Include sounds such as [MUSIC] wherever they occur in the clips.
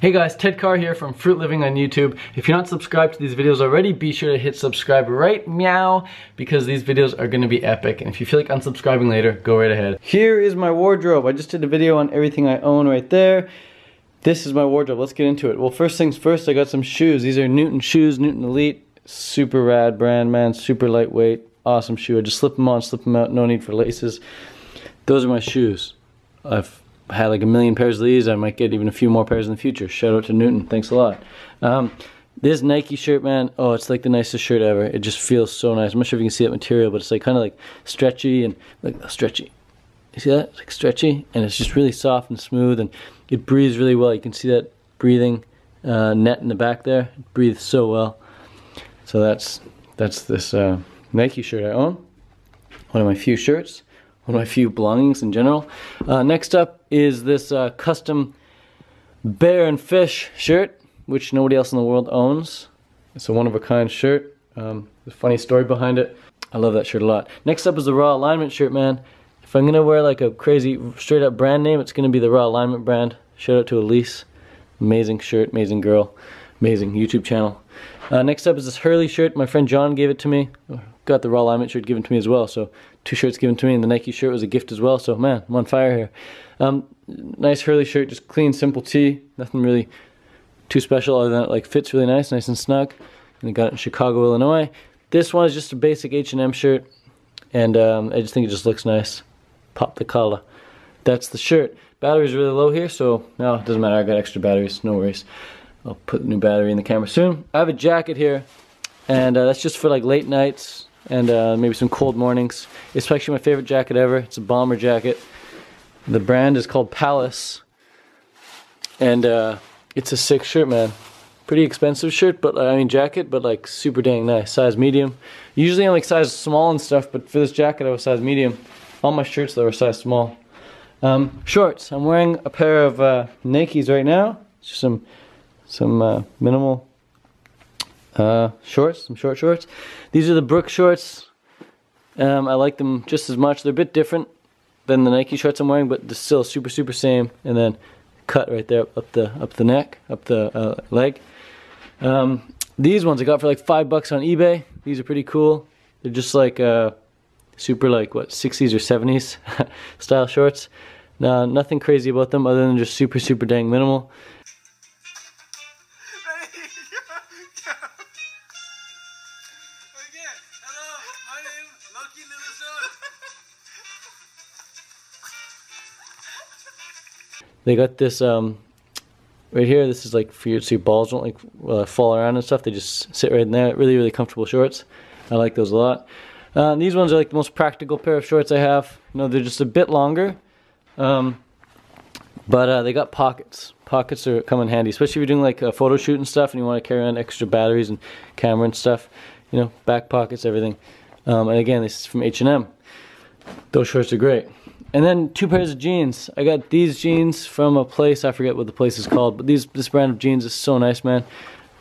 Hey guys, Ted Carr here from Fruit Living on YouTube. If you're not subscribed to these videos already, be sure to hit subscribe right meow because these videos are gonna be epic. And if you feel like unsubscribing later, go right ahead. Here is my wardrobe. I just did a video on everything I own right there. This is my wardrobe. Let's get into it. Well, first things first, I got some shoes. These are Newton shoes, Newton Elite. Super rad brand, man. Super lightweight. Awesome shoe. I just slip them on, slip them out. No need for laces. Those are my shoes. I've had like a million pairs of these. I might get even a few more pairs in the future. Shout out to Newton. Thanks a lot. Um, this Nike shirt, man, oh, it's like the nicest shirt ever. It just feels so nice. I'm not sure if you can see that material, but it's like kind of like stretchy and like stretchy. You see that? It's like stretchy, and it's just really soft and smooth, and it breathes really well. You can see that breathing uh, net in the back there. It breathes so well. So that's that's this uh, Nike shirt I own. One of my few shirts one of my few belongings in general. Uh, next up is this uh, custom bear and fish shirt, which nobody else in the world owns. It's a one-of-a-kind shirt. Um, funny story behind it. I love that shirt a lot. Next up is the Raw Alignment shirt, man. If I'm gonna wear like a crazy straight up brand name, it's gonna be the Raw Alignment brand. Shout out to Elise. Amazing shirt, amazing girl, amazing YouTube channel. Uh, next up is this Hurley shirt. My friend John gave it to me got the Raw Alignment shirt given to me as well. So two shirts given to me, and the Nike shirt was a gift as well. So man, I'm on fire here. Um, nice Hurley shirt, just clean, simple tee. Nothing really too special other than it like fits really nice, nice and snug. And I got it in Chicago, Illinois. This one is just a basic H&M shirt, and um, I just think it just looks nice. Pop the collar. That's the shirt. Battery's really low here, so no, it doesn't matter. I got extra batteries, no worries. I'll put the new battery in the camera soon. I have a jacket here, and uh, that's just for like late nights, and uh, maybe some cold mornings. It's actually my favorite jacket ever. It's a bomber jacket. The brand is called Palace. And uh, it's a sick shirt, man. Pretty expensive shirt, but I mean jacket, but like super dang nice. Size medium. Usually I'm like size small and stuff, but for this jacket I was size medium. All my shirts though are size small. Um, shorts. I'm wearing a pair of uh, Nikes right now. Just some some uh, minimal uh, shorts, some short shorts. These are the Brooks shorts. Um, I like them just as much. They're a bit different than the Nike shorts I'm wearing, but they're still super, super same. And then cut right there up the up the neck, up the uh, leg. Um, these ones I got for like five bucks on eBay. These are pretty cool. They're just like uh, super like what 60s or 70s [LAUGHS] style shorts. Now nothing crazy about them other than just super, super dang minimal. They got this um, right here. This is like for your, so your balls don't like uh, fall around and stuff. They just sit right in there. Really, really comfortable shorts. I like those a lot. Uh, these ones are like the most practical pair of shorts I have. You know, they're just a bit longer. Um, but uh, they got pockets. Pockets are come in handy, especially if you're doing like a photo shoot and stuff and you want to carry on extra batteries and camera and stuff. You know, back pockets, everything. Um, and again, this is from H&M. Those shorts are great. And then two pairs of jeans. I got these jeans from a place, I forget what the place is called, but these this brand of jeans is so nice, man.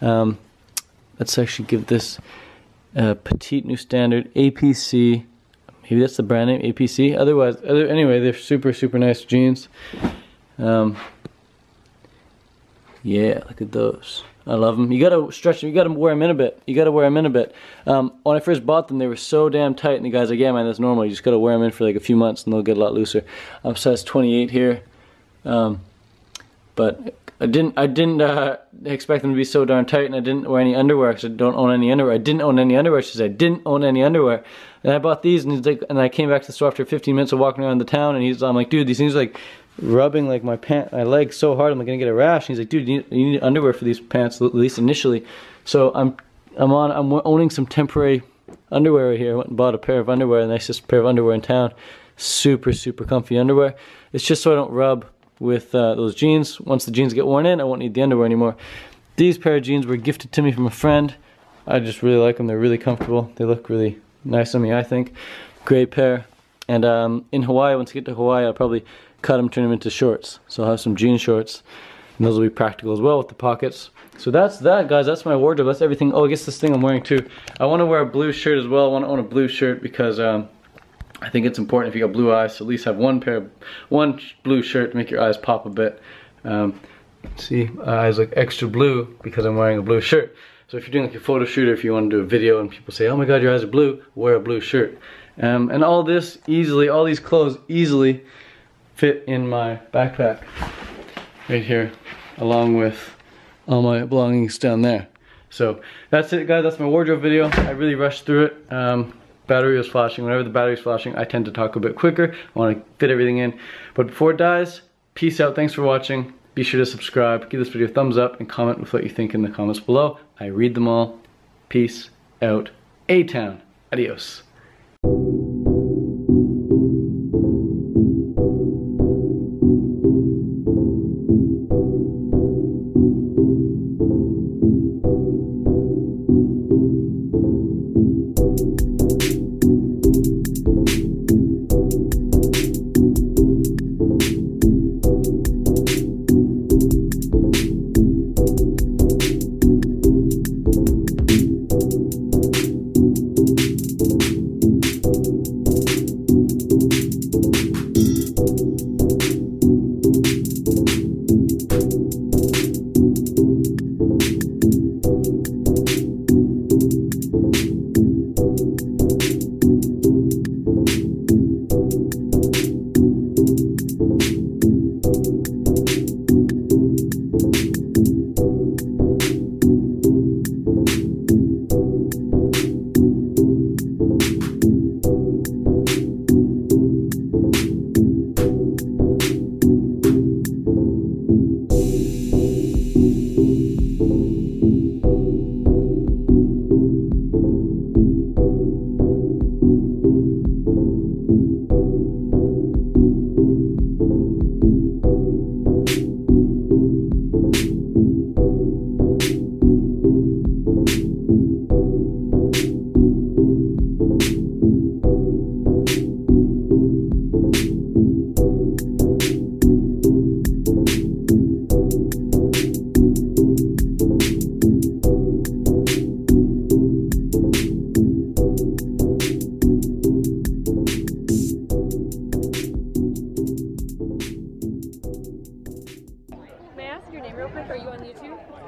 Um, let's actually give this Petit New Standard APC. Maybe that's the brand name, APC. Otherwise, other, anyway, they're super, super nice jeans. Um, yeah, look at those. I love them. You gotta stretch them. You gotta wear them in a bit. You gotta wear them in a bit. Um, when I first bought them, they were so damn tight, and the guy's like, "Yeah, man, that's normal. You just gotta wear them in for like a few months, and they'll get a lot looser." I'm size 28 here, um, but I didn't. I didn't uh, expect them to be so darn tight, and I didn't wear any underwear because I don't own any underwear. I didn't own any underwear. She said, "I didn't own any underwear." And I bought these, and he's like, and I came back to the store after 15 minutes of walking around the town, and he's, I'm like, "Dude, these things are like." Rubbing like my pant, my leg so hard I'm gonna get a rash. And he's like, dude, you need, you need underwear for these pants at least initially. So I'm I'm on I'm owning some temporary underwear right here. I went and bought a pair of underwear, the nicest pair of underwear in town. Super super comfy underwear. It's just so I don't rub with uh, those jeans. Once the jeans get worn in, I won't need the underwear anymore. These pair of jeans were gifted to me from a friend. I just really like them. They're really comfortable. They look really nice on me, I think. Great pair. And um, in Hawaii, once I get to Hawaii, I'll probably cut them, turn them into shorts. So I'll have some jean shorts. And those will be practical as well with the pockets. So that's that, guys. That's my wardrobe. That's everything. Oh, I guess this thing I'm wearing too. I want to wear a blue shirt as well. I want to own a blue shirt because um, I think it's important if you got blue eyes to at least have one pair, of, one blue shirt to make your eyes pop a bit. Um, See, my eyes look extra blue because I'm wearing a blue shirt. So if you're doing like a photo shoot or if you want to do a video and people say, oh my god, your eyes are blue, wear a blue shirt. Um, and all this easily, all these clothes easily fit in my backpack right here, along with all my belongings down there. So that's it guys, that's my wardrobe video. I really rushed through it. Um, battery was flashing. Whenever the battery's flashing, I tend to talk a bit quicker. I want to fit everything in. But before it dies, peace out. Thanks for watching. Be sure to subscribe, give this video a thumbs up, and comment with what you think in the comments below. I read them all. Peace out. A-Town. Adios.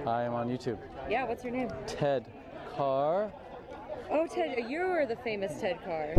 I am on YouTube. Yeah, what's your name? Ted Carr. Oh, Ted, you're the famous Ted Carr.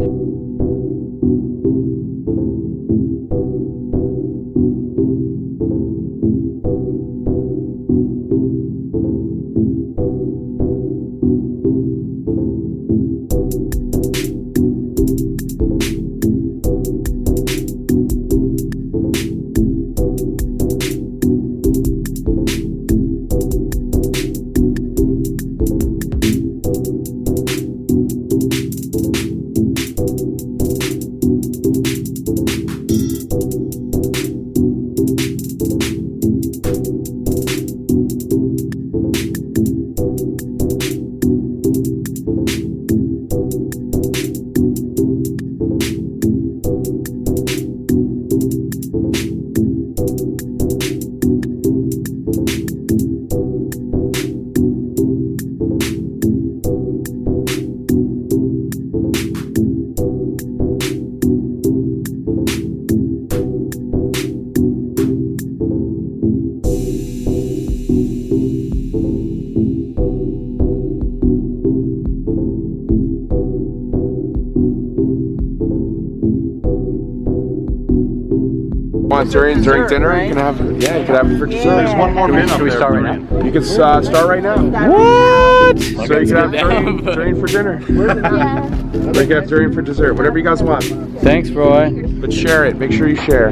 Want during during dinner, right? you can have yeah, you can have it for dessert. There's one more minute. Should we start right now? You can uh, start right now. What? So you can have durian, durian for dinner. yeah. You can have durian for dessert. Whatever you guys want. Thanks, Roy. But share it. Make sure you share.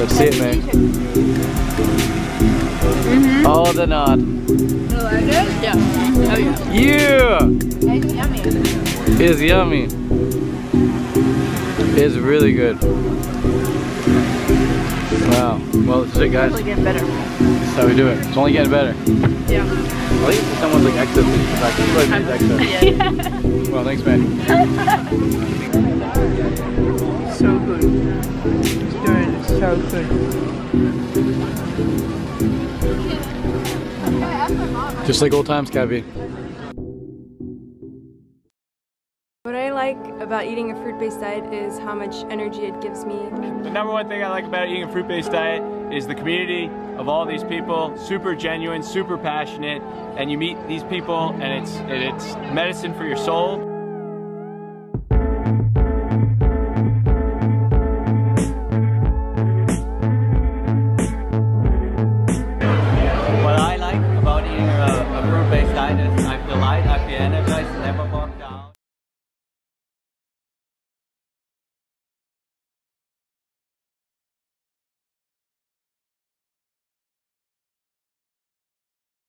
Let's see it, man. Mm -hmm. Oh, the nod. You like it? Yeah. Oh, yeah. Yeah! It's yummy. It's yummy. It's really good. Wow. Well, this is it, guys. It's only getting better. This is how we do it. It's only getting better. Yeah. I think someone's like exit. Like, like exit. Yeah. [LAUGHS] well, thanks, man. [LAUGHS] so good. It's so good. Just like old times, Cabby. What I like about eating a fruit-based diet is how much energy it gives me. The number one thing I like about eating a fruit-based diet is the community of all these people, super genuine, super passionate, and you meet these people and it's, it's medicine for your soul.